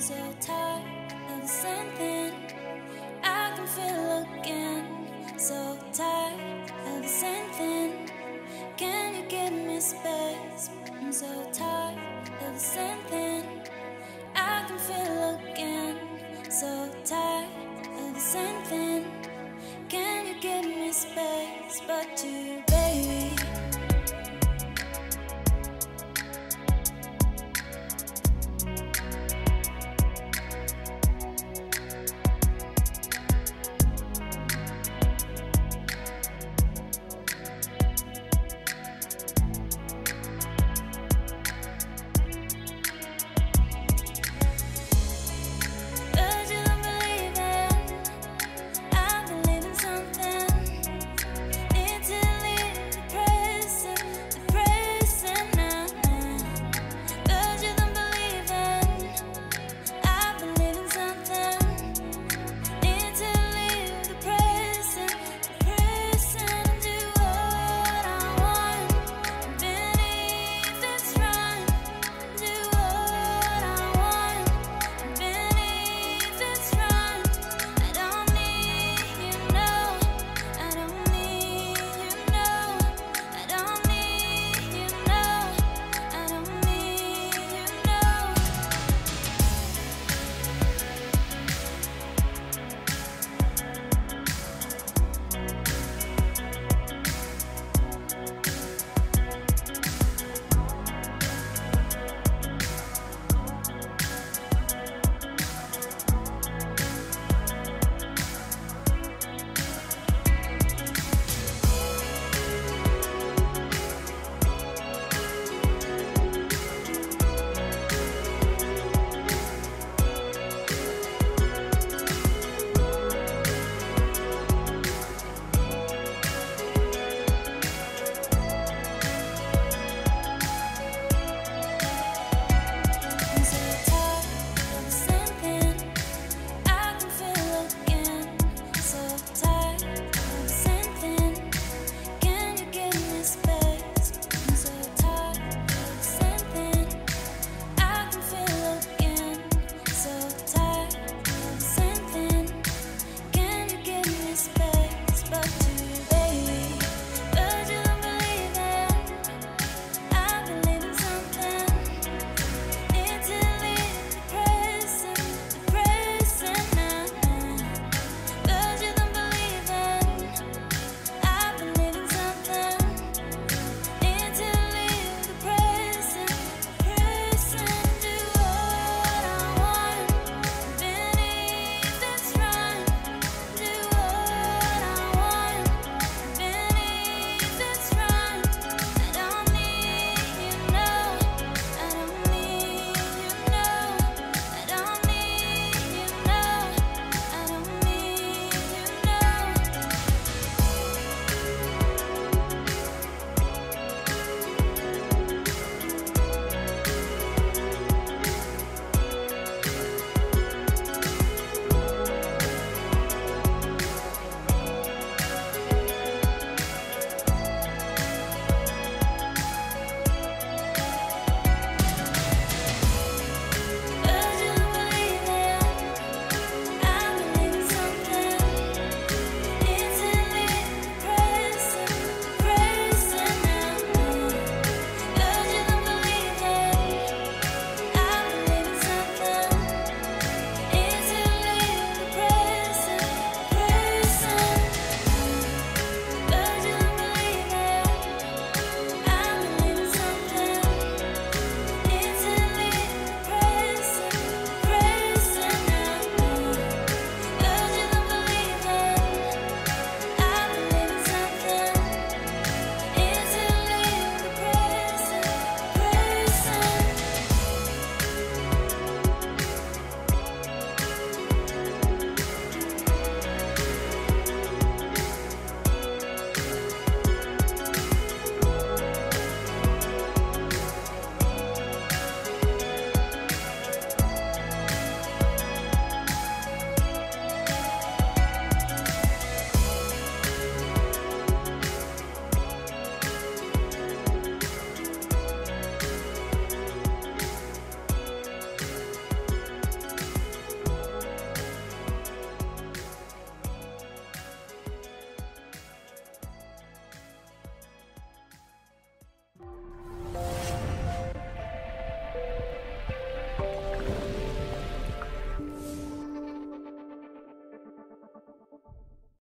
so tired of I can feel again. So tired of something. Can you give me space? I'm so tired of I can feel again. So tired of something. Can you give me space? But you.